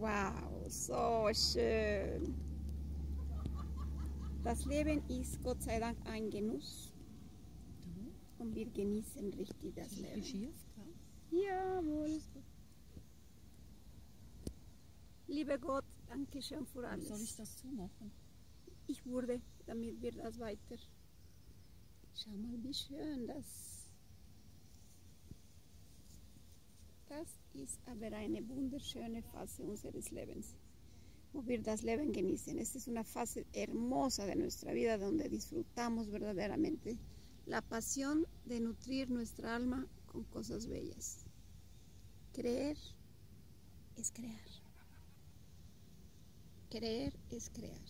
Wow, so schön. Das Leben ist Gott sei Dank ein Genuss und wir genießen richtig das Leben. Jawohl. Lieber Gott, danke schön für alles. Soll ich das zumachen? Ich wurde, damit wir das weiter. Schau mal, wie schön das. Das ist aber eine wunderschöne Phase unseres Lebens, wo wir das Leben genießen. Esta es una fase hermosa de nuestra vida donde disfrutamos verdaderamente la pasión de nutrir nuestra alma con cosas bellas. Creer es crear. Creer es crear.